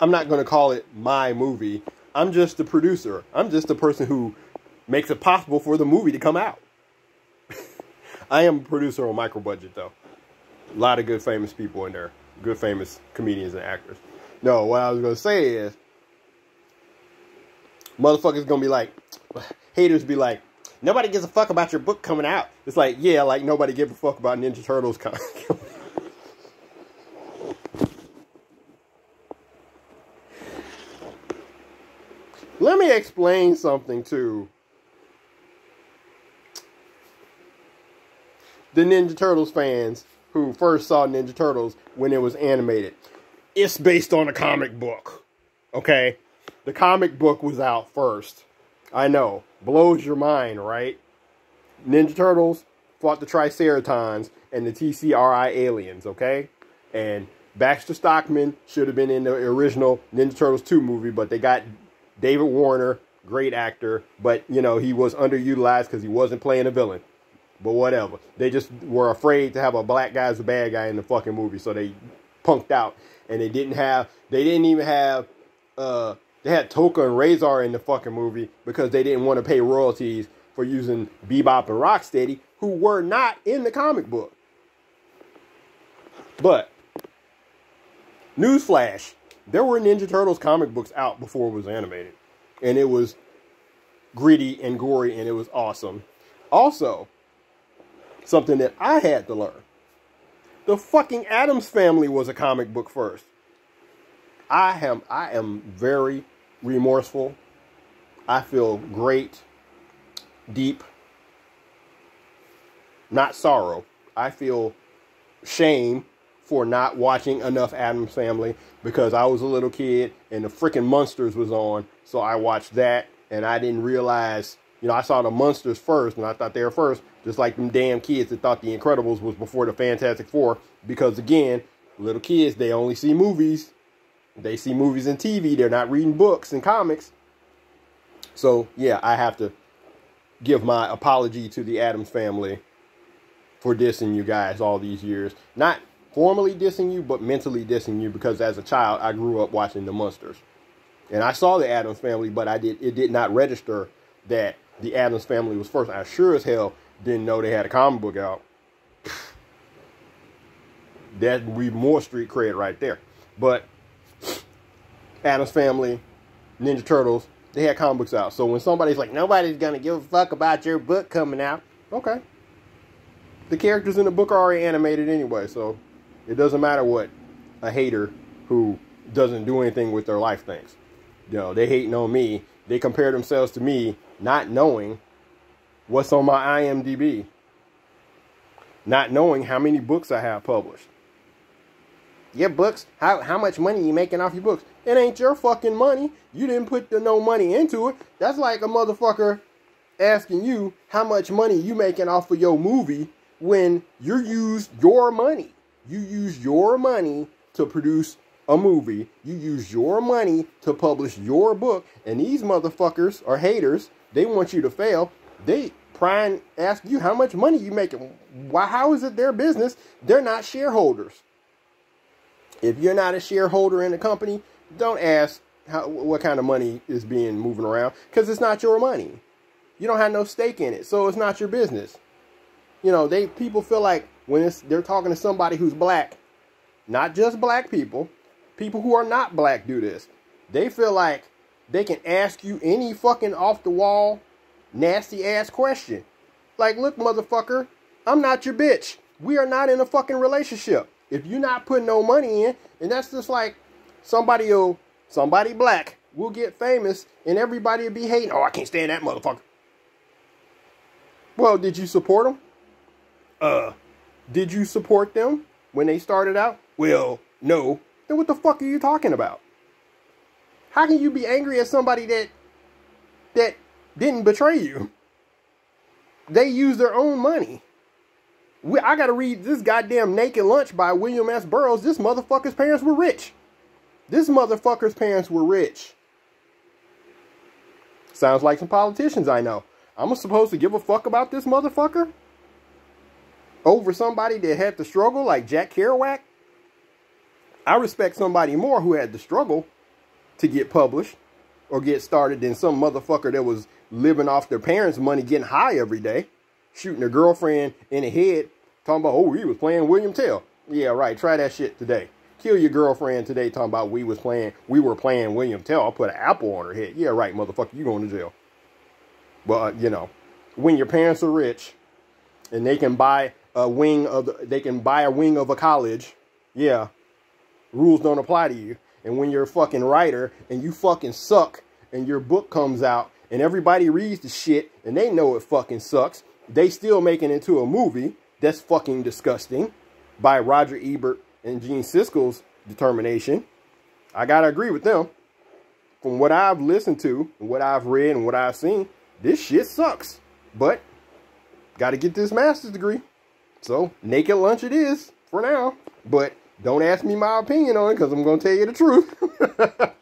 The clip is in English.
I'm not going to call it my movie. I'm just the producer. I'm just the person who makes it possible for the movie to come out. I am a producer on micro budget though. A lot of good famous people in there. Good famous comedians and actors. No, what I was gonna say is motherfuckers gonna be like haters be like, nobody gives a fuck about your book coming out. It's like, yeah, like nobody gives a fuck about Ninja Turtles coming. Let me explain something to The Ninja Turtles fans who first saw Ninja Turtles when it was animated. It's based on a comic book. Okay? The comic book was out first. I know. Blows your mind, right? Ninja Turtles fought the Triceratons and the TCRI aliens, okay? And Baxter Stockman should have been in the original Ninja Turtles 2 movie, but they got David Warner, great actor, but you know, he was underutilized because he wasn't playing a villain. But whatever. They just were afraid to have a black guy as a bad guy in the fucking movie, so they punked out. And they didn't have they didn't even have uh they had Tokka and Rahzar in the fucking movie because they didn't want to pay royalties for using Bebop and Rocksteady, who were not in the comic book. But newsflash, there were Ninja Turtles comic books out before it was animated. And it was gritty and gory and it was awesome. Also, something that I had to learn. The fucking Addams family was a comic book first. I am I am very remorseful. I feel great, deep, not sorrow. I feel shame for not watching enough Addams Family because I was a little kid and the freaking Munsters was on, so I watched that and I didn't realize, you know, I saw the Munsters first and I thought they were first, just like them damn kids that thought the Incredibles was before the Fantastic Four because again, little kids they only see movies they see movies and TV. They're not reading books and comics. So, yeah, I have to give my apology to the Addams family for dissing you guys all these years. Not formally dissing you, but mentally dissing you because as a child, I grew up watching the Munsters. And I saw the Addams family, but I did it did not register that the Addams family was first. I sure as hell didn't know they had a comic book out. That'd be more street cred right there. But Addams Family, Ninja Turtles, they had comic books out. So when somebody's like, nobody's gonna give a fuck about your book coming out, okay. The characters in the book are already animated anyway, so it doesn't matter what a hater who doesn't do anything with their life thinks. You know, they hating on me. They compare themselves to me, not knowing what's on my IMDb, not knowing how many books I have published. Your books, how how much money you making off your books? It ain't your fucking money. You didn't put the no money into it. That's like a motherfucker asking you how much money you making off of your movie when you use your money. You use your money to produce a movie. You use your money to publish your book. And these motherfuckers are haters. They want you to fail. They try and ask you how much money you making. Why? How is it their business? They're not shareholders. If you're not a shareholder in the company, don't ask how, what kind of money is being moving around because it's not your money. You don't have no stake in it, so it's not your business. You know, they people feel like when they're talking to somebody who's black, not just black people, people who are not black do this. They feel like they can ask you any fucking off the wall, nasty ass question. Like, look, motherfucker, I'm not your bitch. We are not in a fucking relationship. If you're not putting no money in, and that's just like somebody will, somebody black will get famous and everybody will be hating. Oh, I can't stand that motherfucker. Well, did you support them? Uh, did you support them when they started out? Well, no. Then what the fuck are you talking about? How can you be angry at somebody that that didn't betray you? They used their own money. We, I got to read this goddamn Naked Lunch by William S. Burroughs. This motherfucker's parents were rich. This motherfucker's parents were rich. Sounds like some politicians I know. I'm supposed to give a fuck about this motherfucker? Over somebody that had to struggle like Jack Kerouac? I respect somebody more who had to struggle to get published or get started than some motherfucker that was living off their parents' money, getting high every day, shooting their girlfriend in the head, talking about, oh, he was playing William Tell. Yeah, right. Try that shit today. Kill your girlfriend today talking about we was playing, we were playing William Tell. I'll put an apple on her head. Yeah, right, motherfucker. You going to jail. But, uh, you know, when your parents are rich and they can buy a wing of, the, they can buy a wing of a college, yeah, rules don't apply to you. And when you're a fucking writer and you fucking suck and your book comes out and everybody reads the shit and they know it fucking sucks, they still make it into a movie that's fucking disgusting by Roger Ebert and Gene Siskel's determination. I gotta agree with them. From what I've listened to, what I've read, and what I've seen, this shit sucks. But gotta get this master's degree. So naked lunch it is for now. But don't ask me my opinion on it because I'm going to tell you the truth.